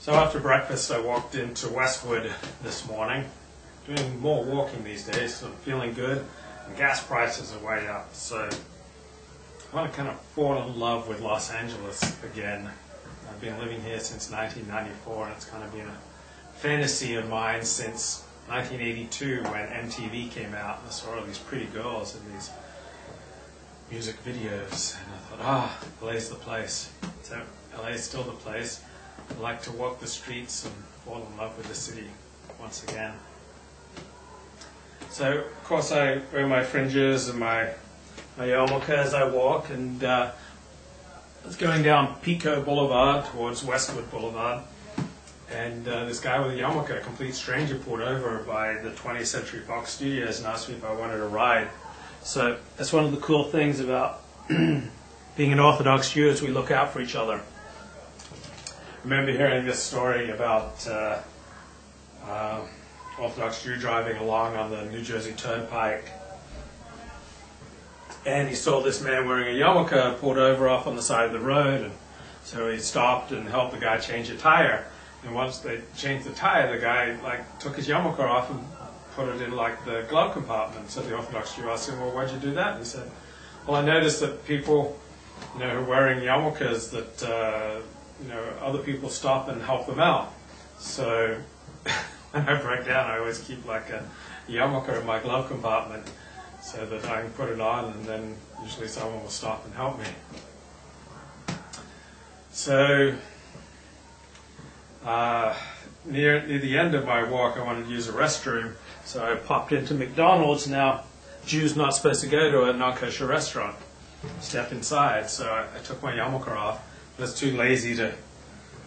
So after breakfast, I walked into Westwood this morning, doing more walking these days, so I'm feeling good. And gas prices are way up, so I want to kind of fall in love with Los Angeles again. I've been living here since 1994, and it's kind of been a fantasy of mine since 1982 when MTV came out and I saw all these pretty girls in these music videos, and I thought, ah, LA's the place. So LA's still the place. I like to walk the streets and fall in love with the city once again. So, of course, I wear my fringes and my, my yarmulke as I walk, and uh, I was going down Pico Boulevard towards Westwood Boulevard, and uh, this guy with a yarmulke, a complete stranger, pulled over by the 20th Century Fox Studios and asked me if I wanted a ride. So that's one of the cool things about being an Orthodox Jew is we look out for each other. Remember hearing this story about uh, uh, Orthodox Jew driving along on the New Jersey Turnpike. And he saw this man wearing a yarmulke pulled over off on the side of the road. And so he stopped and helped the guy change a tire. And once they changed the tire, the guy like took his yarmulke off and put it in like the glove compartment. So the Orthodox Jew asked him, well, why'd you do that? And he said, well, I noticed that people, you know, who are wearing yarmulkes, that, uh, you know, other people stop and help them out. So when I break down, I always keep like a yarmulke in my glove compartment so that I can put it on and then usually someone will stop and help me. So uh, near, near the end of my walk, I wanted to use a restroom, so I popped into McDonald's. Now, Jews not supposed to go to a non-kosher restaurant. Step inside, so I, I took my yarmulke off. I was too lazy to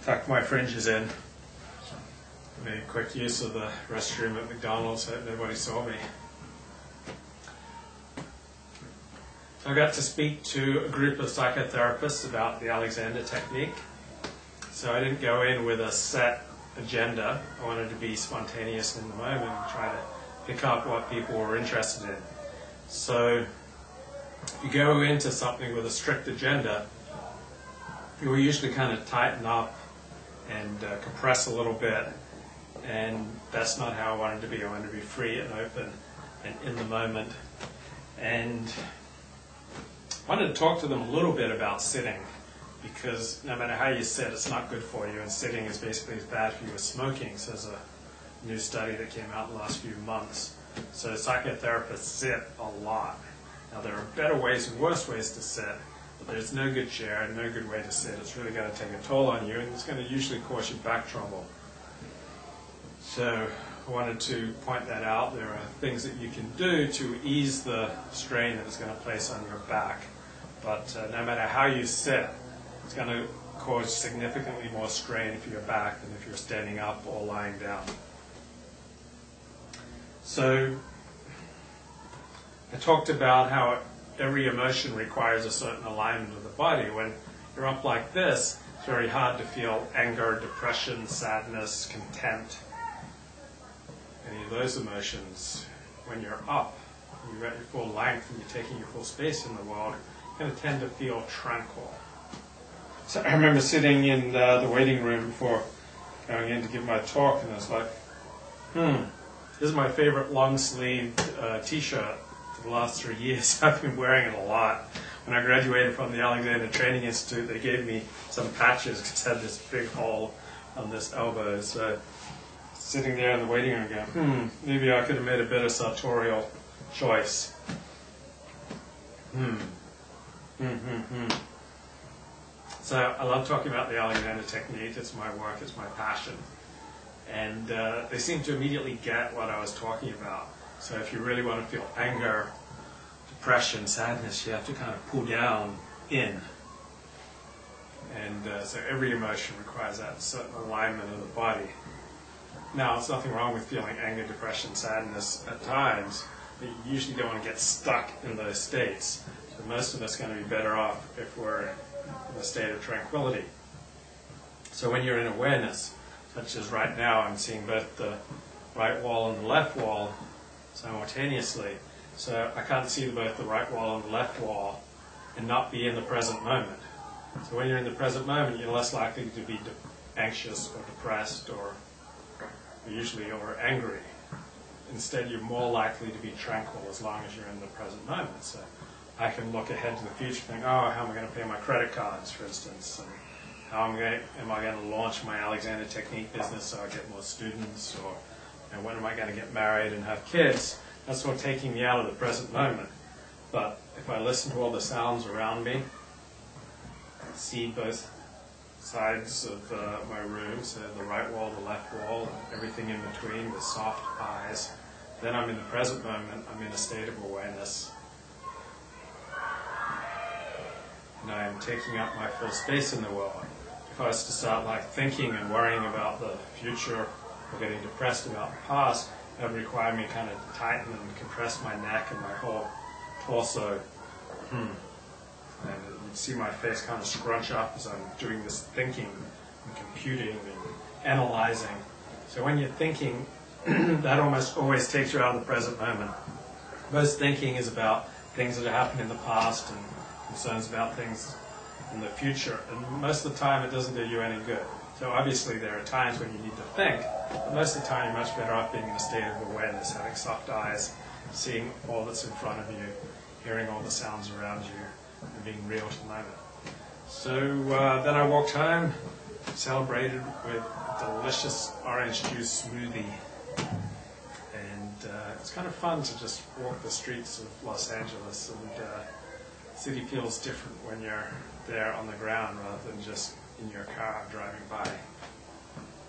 tuck my fringes in. I Made quick use of the restroom at McDonald's so that nobody saw me. I got to speak to a group of psychotherapists about the Alexander technique. So I didn't go in with a set agenda. I wanted to be spontaneous in the moment and try to pick up what people were interested in. So if you go into something with a strict agenda, will usually kind of tighten up and uh, compress a little bit. And that's not how I wanted to be. I wanted to be free and open and in the moment. And I wanted to talk to them a little bit about sitting because no matter how you sit, it's not good for you, and sitting is basically as bad for you as smoking, says a new study that came out in the last few months. So psychotherapists sit a lot. Now there are better ways and worse ways to sit, there's no good chair and no good way to sit. It's really going to take a toll on you, and it's going to usually cause you back trouble. So I wanted to point that out. There are things that you can do to ease the strain that it's going to place on your back. But uh, no matter how you sit, it's going to cause significantly more strain for your back than if you're standing up or lying down. So I talked about how every emotion requires a certain alignment of the body. When you're up like this, it's very hard to feel anger, depression, sadness, contempt, any of those emotions. When you're up, you're at your full length and you're taking your full space in the world, you're going to tend to feel tranquil. So I remember sitting in uh, the waiting room before going in to give my talk, and I was like, hmm, this is my favorite long sleeved uh, t shirt for the last three years. I've been wearing it a lot. When I graduated from the Alexander Training Institute, they gave me some patches because I had this big hole on this elbow. So sitting there in the waiting room going, hmm, maybe I could have made a better sartorial choice. Hmm. Hmm, hmm, hmm. So I love talking about the Alexander technique. It's my work, it's my passion. And uh, they seem to immediately get what I was talking about. So if you really want to feel anger, depression, sadness, you have to kind of pull down in. And uh, so every emotion requires that certain alignment of the body. Now, it's nothing wrong with feeling anger, depression, sadness at times, but you usually don't want to get stuck in those states. So most of us are going to be better off if we're in a state of tranquility. So when you're in awareness, such as right now, I'm seeing both the right wall and the left wall simultaneously. So I can't see both the right wall and the left wall and not be in the present moment. So when you're in the present moment, you're less likely to be anxious or depressed or usually or angry. Instead, you're more likely to be tranquil as long as you're in the present moment. So I can look ahead to the future, think, oh, how am I going to pay my credit cards, for instance, and how am I going, am I going to launch my Alexander Technique business so I get more students, or and when am I going to get married and have kids? That's all taking me out of the present moment. But if I listen to all the sounds around me, see both sides of uh, my room, so the right wall, the left wall, and everything in between, the soft eyes, then I'm in the present moment, I'm in a state of awareness. And I am taking up my full space in the world. If I was to start like thinking and worrying about the future or getting depressed about the past, that would require me kind of tighten and compress my neck and my whole torso. Hmm. And you'd see my face kind of scrunch up as I'm doing this thinking and computing and analyzing. So when you're thinking, that almost always takes you out of the present moment. Most thinking is about things that have happened in the past and concerns about things in the future. And most of the time, it doesn't do you any good. So obviously, there are times when you need to think, but most of the time, you're much better off being in a state of awareness, having soft eyes, seeing all that's in front of you, hearing all the sounds around you, and being real to the moment. So uh, then I walked home, celebrated with a delicious orange juice smoothie. And uh, it's kind of fun to just walk the streets of Los Angeles and uh, city feels different when you're there on the ground rather than just in your car driving by.